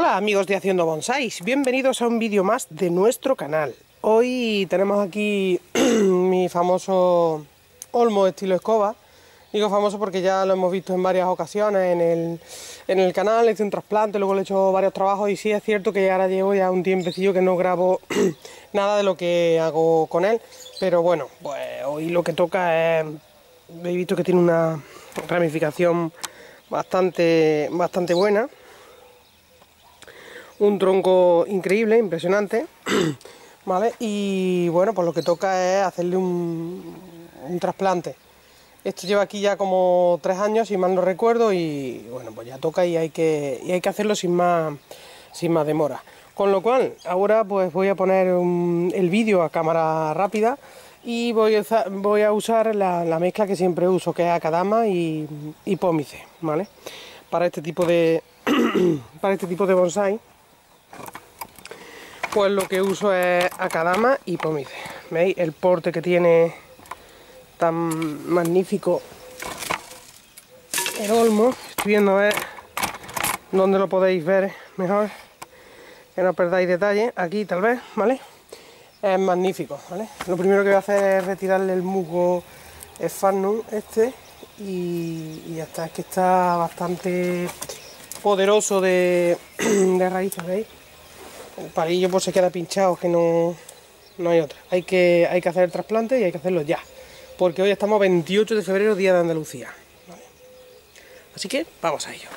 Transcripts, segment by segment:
Hola amigos de Haciendo Bonsais, bienvenidos a un vídeo más de nuestro canal. Hoy tenemos aquí mi famoso olmo estilo escoba. Digo famoso porque ya lo hemos visto en varias ocasiones en el, en el canal, he hecho un trasplante, luego le he hecho varios trabajos y sí es cierto que ahora llevo ya un tiempecillo que no grabo nada de lo que hago con él. Pero bueno, pues hoy lo que toca es... He visto que tiene una ramificación bastante, bastante buena un tronco increíble, impresionante, ¿vale? Y bueno, pues lo que toca es hacerle un, trasplante. Esto lleva aquí ya como tres años, si mal no recuerdo, y bueno, pues ya toca y hay que, hay que hacerlo sin más, sin más demora. Con lo cual, ahora pues voy a poner el vídeo a cámara rápida y voy a, voy a usar la, mezcla que siempre uso, que es Akadama y, y Pómice, ¿vale? Para este tipo de, para este tipo de bonsai pues lo que uso es Akadama y Pomice. ¿Veis el porte que tiene tan magnífico el olmo? Estoy viendo a ver dónde lo podéis ver mejor, que no perdáis detalle. Aquí tal vez, ¿vale? Es magnífico, ¿vale? Lo primero que voy a hacer es retirarle el musgo Sphagnum este y, ya está, es que está bastante poderoso de, de raíces, ¿veis? El palillo pues se queda pinchado, que no, no hay otra. Hay que, hay que hacer el trasplante y hay que hacerlo ya. Porque hoy estamos 28 de febrero, día de Andalucía. Así que vamos a ello.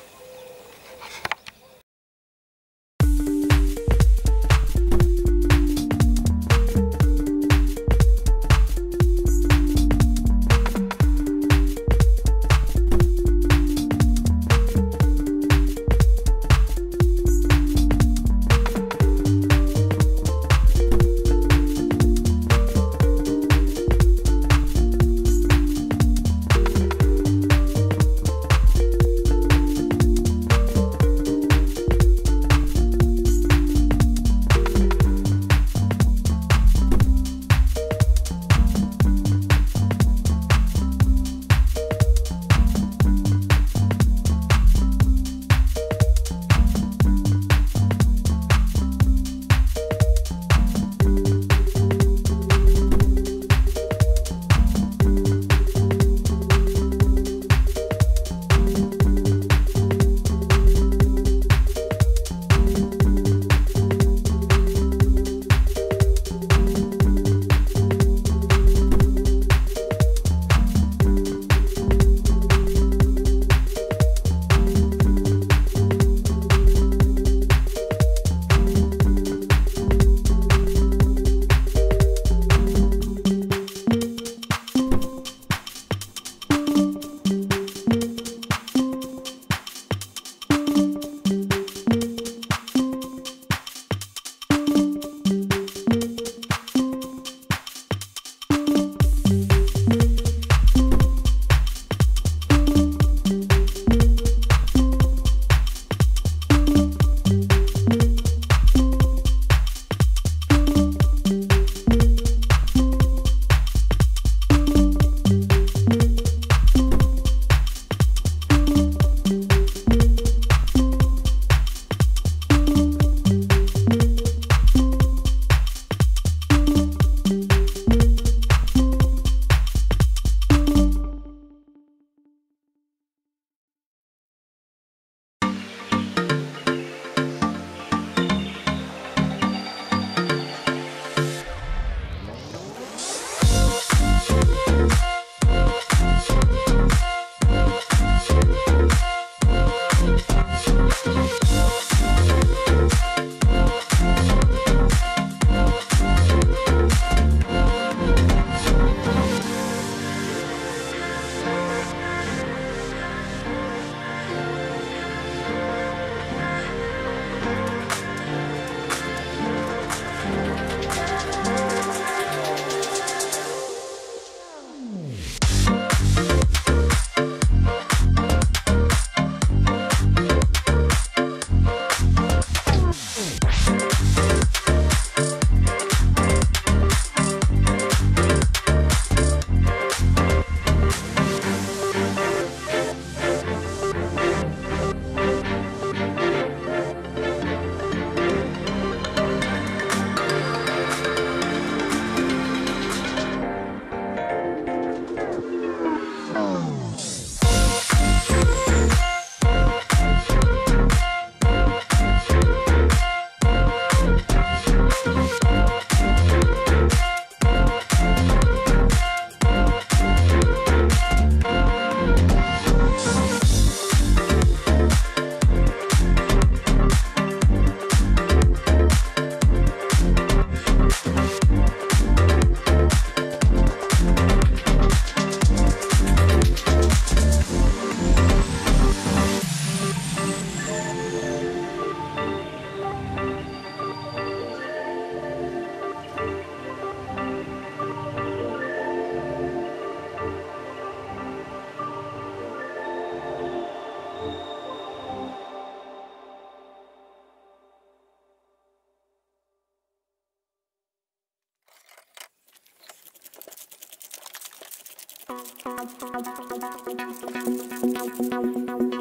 Thank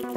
you.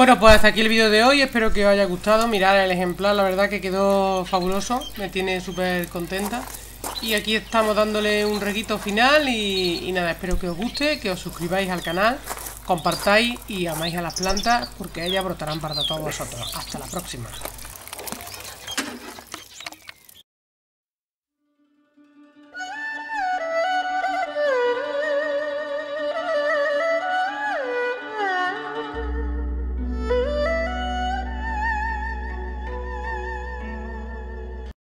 Bueno, pues hasta aquí el vídeo de hoy, espero que os haya gustado, mirad el ejemplar, la verdad que quedó fabuloso, me tiene súper contenta. Y aquí estamos dándole un reguito final y, y nada, espero que os guste, que os suscribáis al canal, compartáis y amáis a las plantas porque ellas brotarán para todos vosotros. Hasta la próxima.